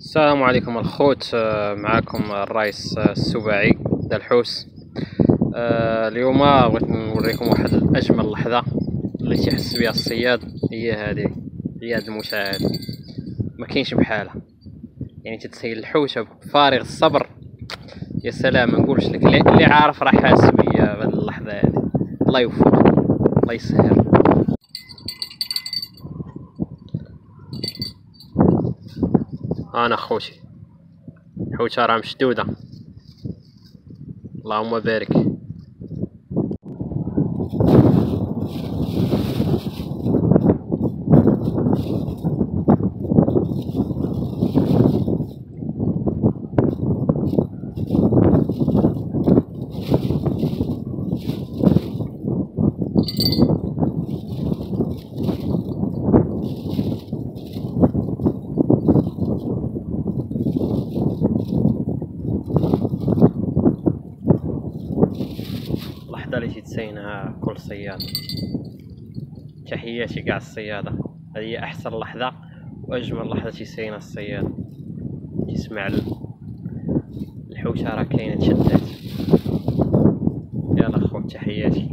السلام عليكم الخوت. آه، معكم الرئيس آه، السباعي دا الحوس آه، اليوم بغيت نوريكم واحد أجمل لحظة اللي تيحس بها الصياد هي هذه هي هذا المشاهد. ما كاينش بحالها. يعني تتسيل الحوته بفارغ الصبر. يا سلام ما لك اللي عارف راه حاس بيا بهذه اللحظة هذه الله يوفق الله يسهل. أنا خوتي. حوتة راه مشدوده اللهم بارك. اللحظه اللي تيتسينها كل صياد تحياتي كاع الصيادة. هذه أحسن لحظة وأجمل لحظة تيسينها الصياد تسمع ال- الحوشة راه كاينة تشدات يلا خوت تحياتي.